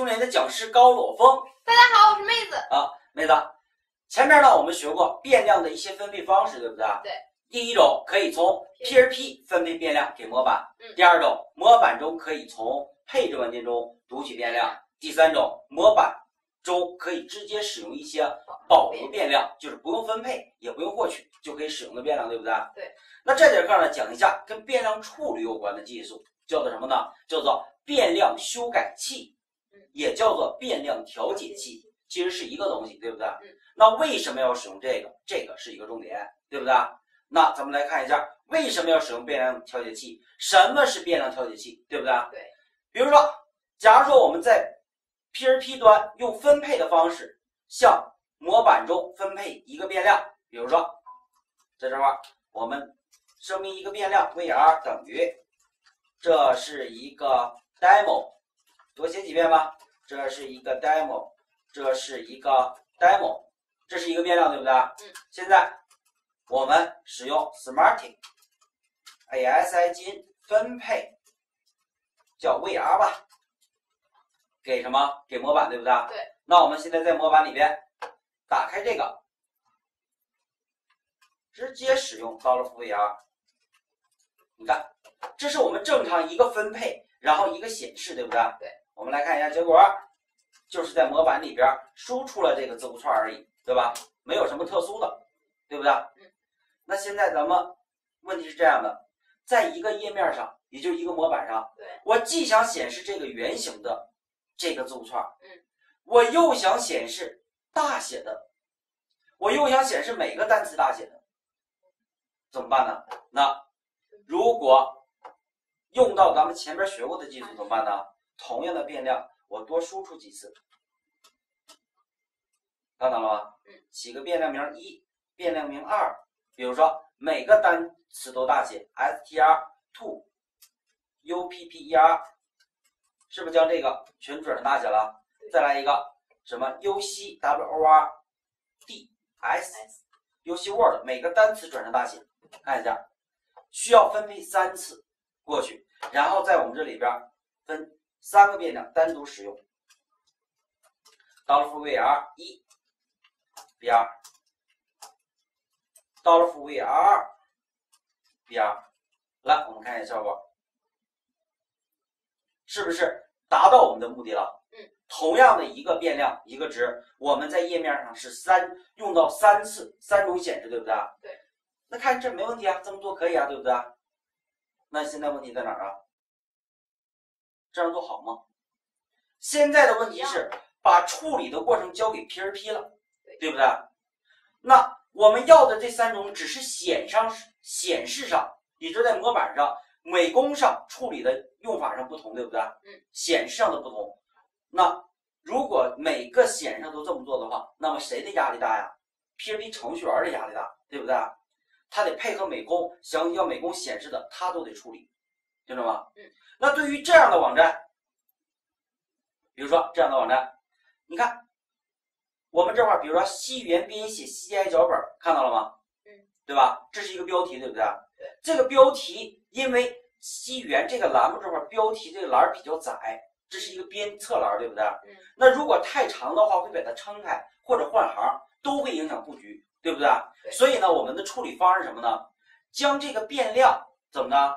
家好，我是训练的讲师高裸峰。大家好，我是妹子。啊，妹子，前面呢我们学过变量的一些分配方式，对不对？对。第一种可以从 PHP 分配变量给模板。嗯。第二种，模板中可以从配置文件中读取变量。第三种，模板中可以直接使用一些保留变量，就是不用分配也不用获取就可以使用的变量，对不对？对。那这节课呢，讲一下跟变量处理有关的技术，叫做什么呢？叫做变量修改器，也叫做变量调节器，其实是一个东西，对不对？嗯。那为什么要使用这个？这个是一个重点，对不对？那咱们来看一下，为什么要使用变量调节器？什么是变量调节器？对不对？对。比如说，假如说我们在 P R P 端用分配的方式向模板中分配一个变量，比如说在这块我们声明一个变量 var 等于，这是一个 demo，多写几遍吧。这是一个 demo，这是一个 demo，这是一个变量，对不对？嗯。现在。我们使用 Smarty，ASI 分配叫 var 吧，给什么？给模板，对不对？对。那我们现在在模板里边打开这个，直接使用 $var。你看，这是我们正常一个分配，然后一个显示，对不对？对。我们来看一下结果，就是在模板里边输出了这个字符串而已，对吧？没有什么特殊的，对不对？嗯。那现在咱们问题是这样的，在一个页面上，也就是一个模板上，对我既想显示这个圆形的这个字符串，嗯，我又想显示大写的，我又想显示每个单词大写的，怎么办呢？那如果用到咱们前面学过的技术怎么办呢？同样的变量，我多输出几次，看到了吗？嗯，起个变量名一，变量名二。比如说每个单词都大写，str to u p p e r，是不是将这个全转成大写了？再来一个什么 u c w o r d s u c word，每个单词转成大写，看一下，需要分配三次过去，然后在我们这里边分三个变量单独使用，$var 一，br。到了负 var 二，br，来，我们看一下效果，是不是达到我们的目的了？嗯。同样的一个变量，一个值，我们在页面上是三用到三次，三种显示，对不对？对。那看这没问题啊，这么做可以啊，对不对？那现在问题在哪儿啊？这样做好吗？现在的问题是把处理的过程交给 P R P 了，对不对？那。我们要的这三种只是显上显示上，也就在模板上美工上处理的用法上不同，对不对？嗯。显示上的不同，那如果每个显示上都这么做的话，那么谁的压力大呀？PHP 程序员的压力大，对不对？他得配合美工，想要美工显示的，他都得处理，听着吗？嗯。那对于这样的网站，比如说这样的网站，你看。我们这块儿，比如说西语言编写 CGI 脚本，看到了吗？嗯，对吧？这是一个标题，对不对？对。这个标题，因为西语言这个栏目这块标题这个栏比较窄，这是一个编侧栏，对不对？嗯。那如果太长的话，会把它撑开或者换行，都会影响布局，对不对？对。所以呢，我们的处理方案是什么呢？将这个变量怎么呢？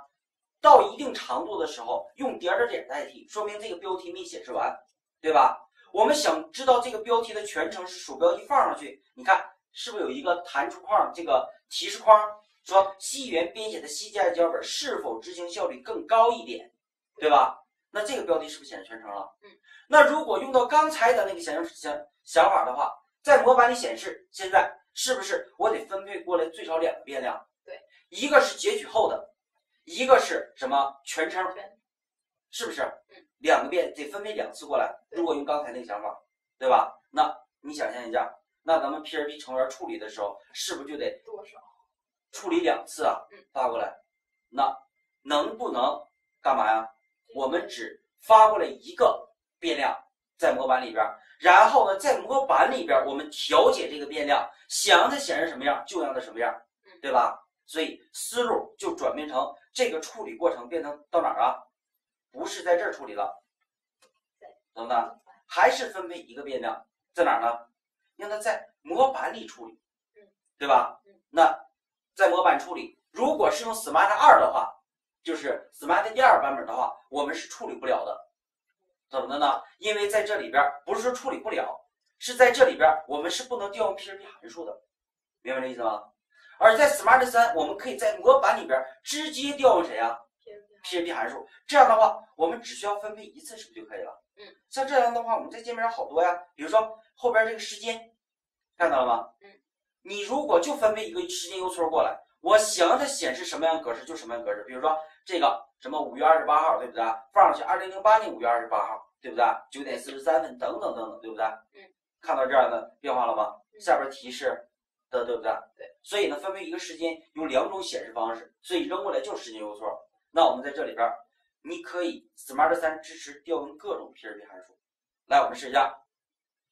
到一定长度的时候，用点点点代替，说明这个标题没显示完，对吧？我们想知道这个标题的全程是鼠标一放上去，你看是不是有一个弹出框？这个提示框说西语言编写的 C 加脚本是否执行效率更高一点，对吧？那这个标题是不是显示全程了？嗯。那如果用到刚才的那个想想想法的话，在模板里显示，现在是不是我得分配过来最少两个变量？对，一个是截取后的，一个是什么全称，是不是？嗯。两个变得分为两次过来。如果用刚才那个想法，对吧？那你想象一下，那咱们 PRP 成员处理的时候，是不是就得多少？处理两次啊嗯？发过来，那能不能干嘛呀？我们只发过来一个变量在模板里边儿，然后呢，在模板里边儿我们调节这个变量，想让它显示什么样就让它什么样嗯，对吧？所以思路就转变成这个处理过程变成到哪儿啊？不是在这儿处理了，懂不懂？还是分配一个变量在哪儿呢？让它在模板里处理嗯，对吧嗯？那在模板处理，如果是用 Smart 二的话，就是 Smart 第二版本的话，我们是处理不了的。怎么的呢？因为在这里边儿不是说处理不了，是在这里边儿我们是不能调用 PHP 函数的，明白这意思吗？而在 Smart 三，我们可以在模板里边儿直接调用谁啊？PHP 函数，这样的话，我们只需要分配一次是不是就可以了？嗯，像这样的话，我们在界面上好多呀，比如说后边这个时间，看到了吗？嗯，你如果就分配一个时间邮戳过来，我想让它显示什么样格式就什么样格式，比如说这个什么五月二十八号，对不对？放上去二零零八年五月二十八号，对不对？九点四十三分等等等等，对不对？嗯，看到这样的变化了吗？嗯下边提示的，对不对？对。所以呢，分配一个时间有两种显示方式，所以扔过来就是时间邮错。那我们在这里边儿，你可以 Smart 三支持调用各种 PHP 函数。来，我们试一下，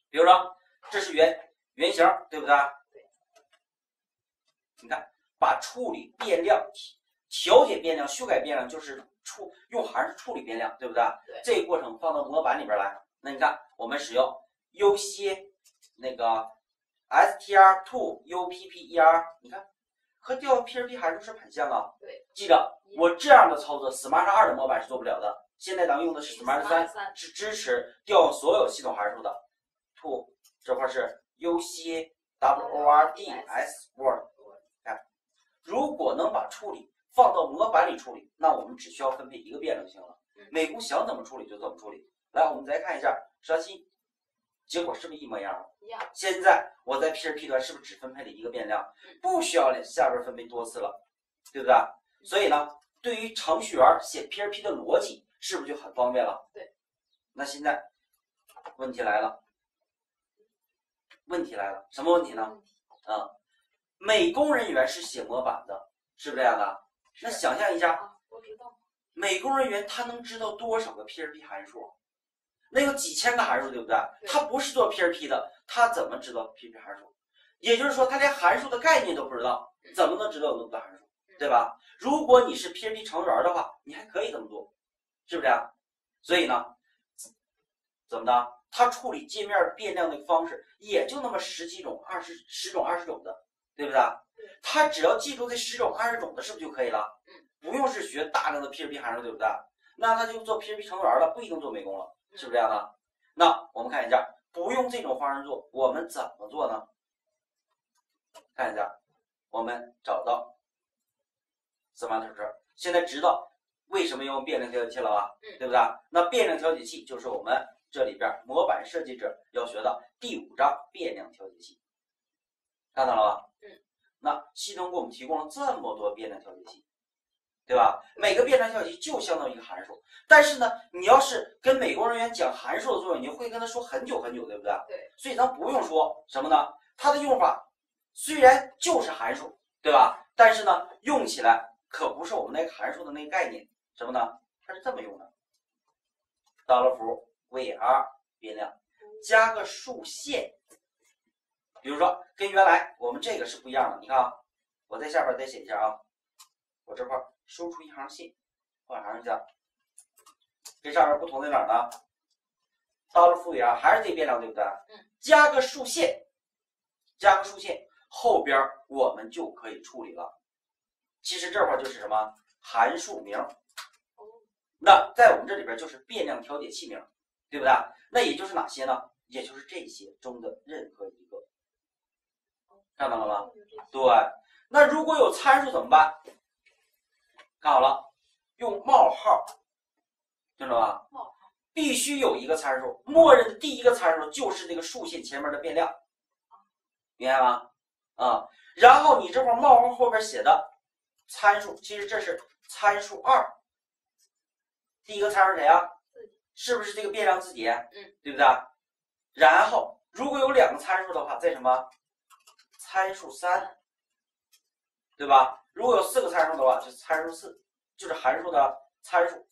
比如说这是原原型，对不对？对。你看，把处理变量、调节变量、修改变量，就是处用函数处理变量，对不对？对这个过程放到模板里边来，那你看，我们使用优先那个 str to upper，你看和调用 PHP 函数是很像啊。对。记着，我这样的操作，Smart 二的模板是做不了的。现在咱们用的是 Smart 三，是支持调用所有系统函数的。to 这块是 u c w o r d s word。看，如果能把处理放到模板里处理，那我们只需要分配一个变量就行了嗯。美工想怎么处理就怎么处理。来，我们再看一下刷新，结果是不是一模一样？一样。现在我在 PHP 端是不是只分配了一个变量，不需要下边分配多次了，对不对？所以呢，对于程序员写 PHP 的逻辑，是不是就很方便了？对。那现在问题来了，问题来了，什么问题呢？啊，美工人员是写模板的，是不是这样的？那想象一下，啊，我知道。美工人员他能知道多少个 PHP 函数？那有几千个函数，对不对？对他不是做 PRP 的，他怎么知道 PHP 函数？也就是说，他连函数的概念都不知道，怎么能知道有那么多函数？对吧？如果你是 PHP 程序员的话，你还可以这么做，是不是啊？所以呢，怎么的？他处理界面变量的方式也就那么十几种、二十十种、二十种的，对不对？对他只要记住这十种、二十种的，是不是就可以了？嗯，不用是学大量的 PHP 函数，对不对？那他就做 PHP 程序员了，不一定做美工了，是不是这样的？那我们看一下，不用这种方式做，我们怎么做呢？看一下，我们找到 Smart 这儿，现在知道为什么用变量调节器了吧？嗯对不对？那变量调节器就是我们这里边模板设计者要学的第五章变量调节器，看到了吧？嗯。那系统给我们提供了这么多变量调节器，对吧？每个变量调节器就相当于一个函数，但是呢，你要是跟美工人员讲函数的作用，你会跟他说很久很久，对不对？对。所以咱不用说什么呢？它的用法虽然就是函数，对吧？但是呢，用起来可不是我们那个函数的那个概念，什么呢？它是这么用的：到了符 var 变量加个竖线，比如说跟原来我们这个是不一样的。你看啊，我在下边再写一下啊，我这块儿收出一行信，换行一下，这上面不同在哪儿呢？到了负 var 还是这变量对不对？嗯。加个竖线，加个竖线，后边我们就可以处理了。其实这块儿就是什么函数名那在我们这里边就是变量调节器名，对不对？那也就是哪些呢？也就是这些中的任何一个，看到了吗？对，那如果有参数怎么办？看好了，用冒号，听着吧？冒号必须有一个参数，默认的第一个参数就是那个竖线前面的变量，明白吗？啊，然后你这块冒号后边写的参数，其实这是参数二。第一个参数谁啊？是不是这个变量自己？嗯，对不对？然后如果有两个参数的话，在什么？参数三，对吧？如果有四个参数的话，就参数四，就是函数的参数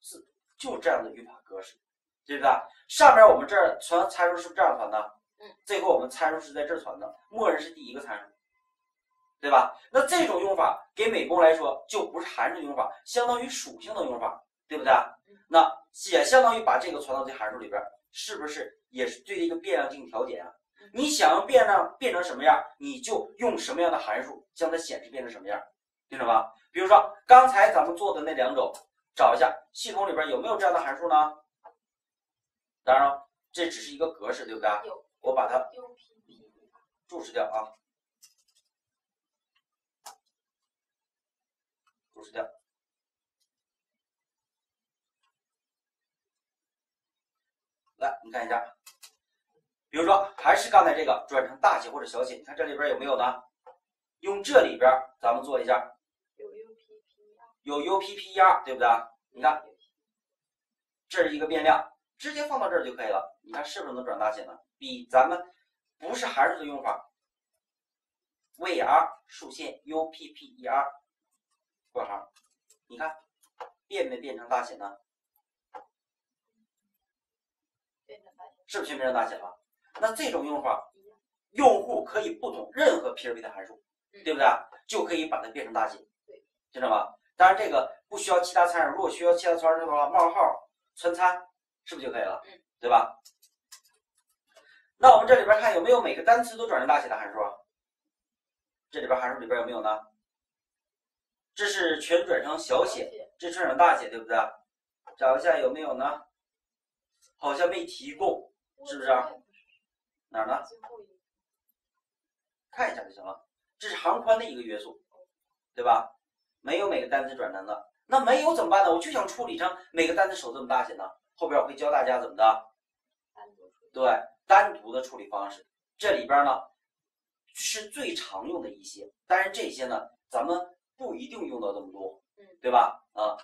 四，就这样的语法格式，对不对？上面我们这儿传参数是这样传的？嗯，最后我们参数是在这儿传的，默认是第一个参数，对吧？那这种用法给美工来说就不是函数用法，相当于属性的用法，对不对？那也相当于把这个传到这函数里边，是不是也是对这个变量进行调节啊？你想要变呢变成什么样，你就用什么样的函数将它显示变成什么样，听懂吧？比如说刚才咱们做的那两种，找一下系统里边有没有这样的函数呢？当然了，这只是一个格式，对不对？有。我把它注释掉啊，注释掉。来，你看一下，比如说还是刚才这个转成大写或者小写，你看这里边有没有呢？用这里边咱们做一下，有 U P P 啊，有 U P P E R，对不对？你看，这是一个变量，直接放到这儿就可以了。你看是不是能转大写呢？比咱们不是函数的用法，var 竖线 U P P E R 括号，你看变没变成大写呢？变成大写是不是全变成大写了？那这种用法，用户可以不懂任何 PHP 的函数，对不对？就可以把它变成大写，对，听着吗？当然这个不需要其他参数，如果需要其他参数的话，冒号存参是不是就可以了？嗯，对吧？那我们这里边看有没有每个单词都转成大写的函数啊？这里边函数里边有没有呢？这是全转成小写，这转成大写，对不对？找一下有没有呢？好像没提供，是不是啊哪儿呢？看一下就行了。这是行宽的一个约束，对吧？没有每个单词转成的，那没有怎么办呢？我就想处理成每个单词手这么大写呢。后边我会教大家怎么的，对，单独的处理方式。这里边呢是最常用的一些，但是这些呢咱们不一定用到这么多，嗯，对吧？啊，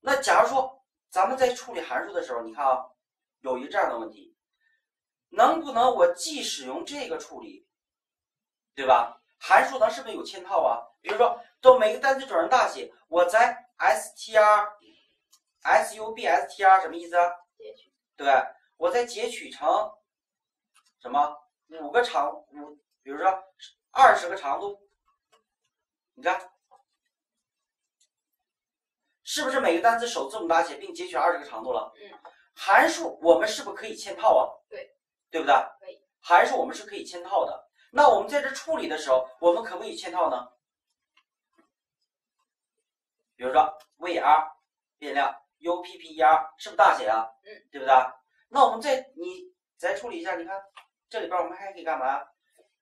那假如说咱们在处理函数的时候，你看啊，有一个这样的问题，能不能我既使用这个处理，对吧？函数咱是不是有嵌套啊？比如说，都每个单词转成大写，我在 str sub str 什么意思啊？截取对，我再截取成什么五个长五，比如说二十个长度，你看，是不是每个单词首字母大写，并截取二十个长度了？嗯，函数我们是不是可以嵌套啊？对，对不对？可以。函数我们是可以嵌套的。那我们在这处理的时候，我们可不可以嵌套呢？比如说 var 变量 upper 是不是大写啊？嗯，对不对？那我们再你再处理一下，你看这里边我们还可以干嘛？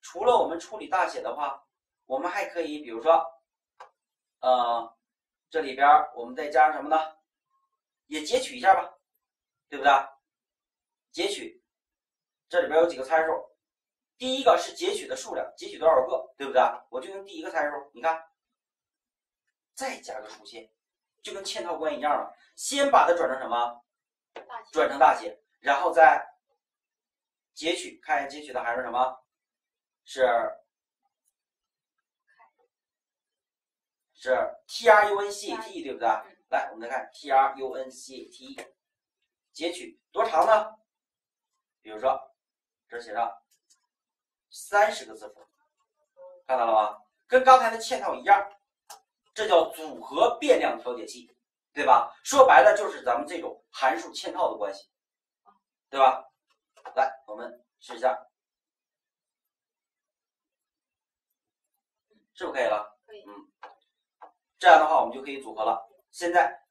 除了我们处理大写的话，我们还可以比如说，呃，这里边我们再加上什么呢？也截取一下吧，对不对？截取，这里边有几个参数，第一个是截取的数量，截取多少个，对不对？我就用第一个参数，你看，再加个竖线，就跟嵌套关一样了。先把它转成什么？转成大写，然后再截取，看一下截取的函数什么？是是 t r u n c a t 对不对？来，我们再看 t r u n c a t，截取多长呢？比如说这写上三十个字符，看到了吧？跟刚才的嵌套一样，这叫组合变量调节器，对吧？说白了就是咱们这种函数嵌套的关系，对吧？来，我们试一下，是不是可以了？可以嗯，这样的话我们就可以组合了。现在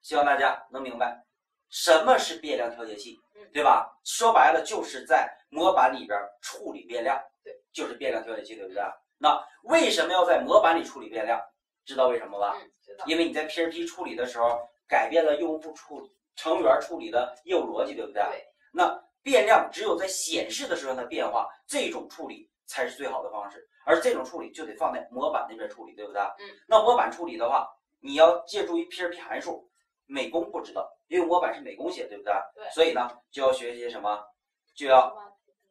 希望大家能明白什么是变量调节器，嗯对吧？说白了就是在模板里边处理变量，对，就是变量调节器，对不对？那为什么要在模板里处理变量？知道为什么吧？嗯，知道。因为你在 PHP 处理的时候改变了用户处理成员处理的业务逻辑，对不对？对。那变量只有在显示的时候它变化，这种处理才是最好的方式。而这种处理就得放在模板那边处理，对不对？嗯。那模板处理的话，你要借助于 PHP 函数，美工不知道，因为模板是美工写，对不对？对。所以呢，就要学习什么？就要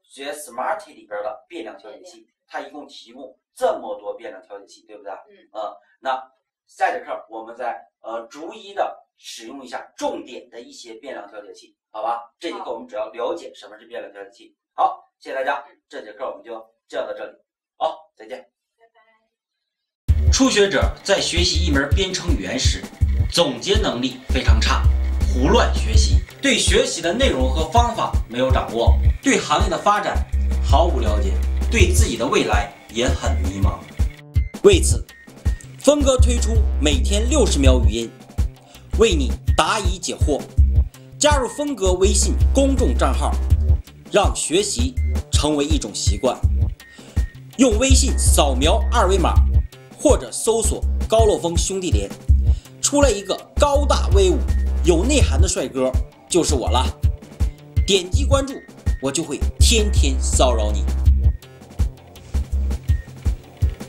学 Smarty 里边的变量调节器，它一共提供这么多变量调节器，对不对？嗯。呃，那下节课我们再呃逐一的使用一下重点的一些变量调节器，好吧？这节课我们主要了解什么是变量调节器。好，谢谢大家，这节课我们就教到这里。好，再见。拜拜。初学者在学习一门编程语言时，总结能力非常差，胡乱学习，对学习的内容和方法没有掌握，对行业的发展毫无了解，对自己的未来也很迷茫。为此，峰哥推出每天六十秒语音，为你答疑解惑。加入峰哥微信公众账号，让学习成为一种习惯。用微信扫描二维码，或者搜索“高乐峰兄弟连”，出来一个高大威武、有内涵的帅哥，就是我了。点击关注，我就会天天骚扰你。